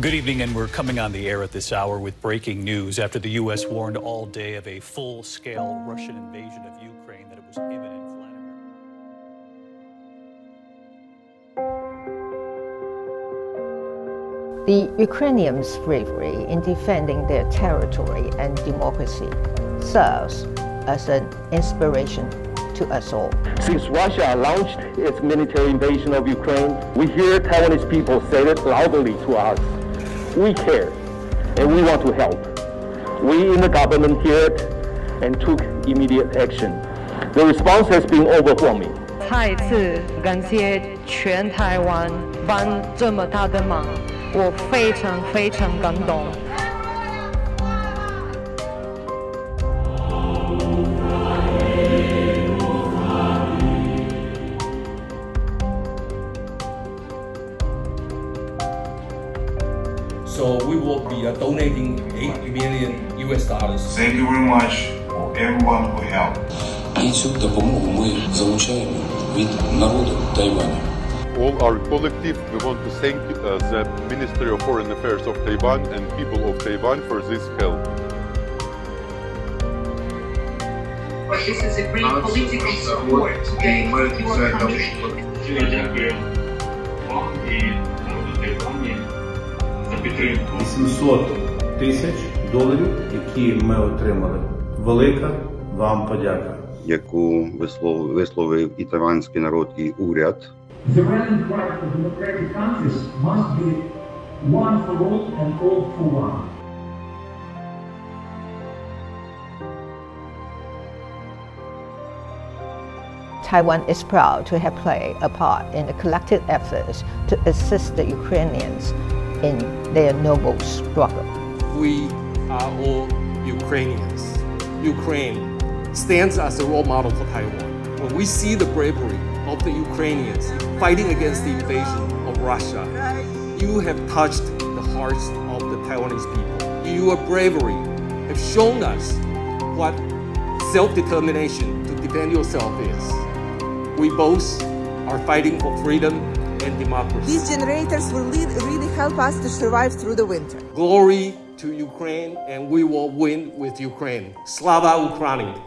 Good evening, and we're coming on the air at this hour with breaking news after the U.S. warned all day of a full scale Russian invasion of Ukraine that it was imminent. Vladimir. The Ukrainians' bravery in defending their territory and democracy serves as an inspiration to us all. Since Russia launched its military invasion of Ukraine, we hear Taiwanese people say it loudly to us. We care, and we want to help. We in the government hear it and took immediate action. The response has been overwhelming. 再次感谢全台湾帮这么大的忙，我非常非常感动。 So we will be uh, donating 8 million US dollars. Thank you very much for everyone who helped. І цю допомогу ми залучаємо від народу Тайваню. all our collective, we want to thank uh, the Ministry of Foreign Affairs of Taiwan and people of Taiwan for this help. But this is a great political support today for your country. 800 тисяч доларів, які ми отримали. Велика вам подяка. яку вислов- висловив і тайванський народ, і уряд. The rallying cry for democratic countries must be one for all and all for one. Taiwan is proud to have played a part in the collective efforts to assist the Ukrainians in their noble struggle. We are all Ukrainians. Ukraine stands as a role model for Taiwan. When we see the bravery of the Ukrainians fighting against the invasion of Russia, you have touched the hearts of the Taiwanese people. Your bravery have shown us what self-determination to defend yourself is. We both are fighting for freedom and democracy. These generators will really help us to survive through the winter. Glory to Ukraine, and we will win with Ukraine. Slava Ukraini!